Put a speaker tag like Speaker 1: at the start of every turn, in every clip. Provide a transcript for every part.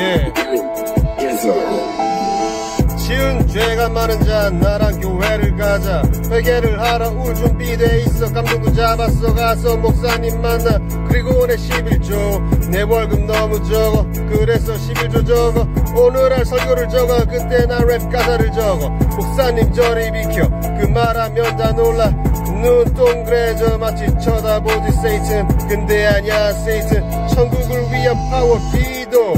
Speaker 1: 예. 지은 죄가 많은 자 나랑 교회를 가자. 회개를 하라 울 준비돼 있어. 감독도 잡았어. 가서 목사님 만나. 그리고 내 11조. 내 월급 너무 적어. 그래서 11조 적어. 오늘 할 설교를 적어. 그때 나 랩 가사를 적어. 목사님 저리 비켜. 그 말하면 다 놀라. 눈 동그래져. 마치 쳐다보지 세이튼. 근데 아니야 세이튼. 천국을 위한 파워 비도.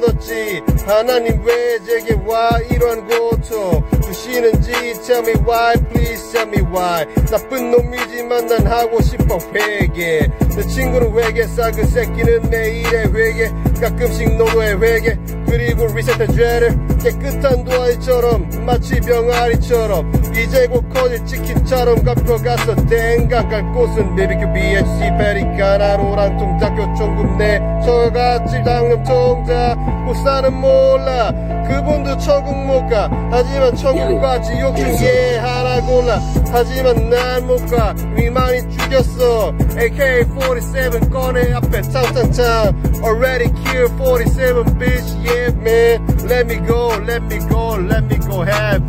Speaker 1: 뻗었지. 하나님 왜 제게 와 이런 고통? 주시는지 tell me why please tell me why. 나쁜 놈이지만 난 하고 싶어 회개 내 친구는 회개사 그 새끼는 매일의 회개. 가끔씩 노도의 회개. 그리고 리셋의 죄를 깨끗한 도아이처럼 마치 병아리처럼 이제 곧 커질 치킨처럼 갚아가서 땡강 갈 곳은 BBQ BHC 페리카나 로랑통 다교 총군내 저같이 당념 통자 목사는 몰라. 그분도 천국 못가. 하지만 천국과 지옥 중에 하나 골라 하지만 난 못가. 위만이 죽였어. AK-47 47 corner up at Southern Town. Already cured 47, bitch. Yeah, man. Let me go, let me go, let me go have.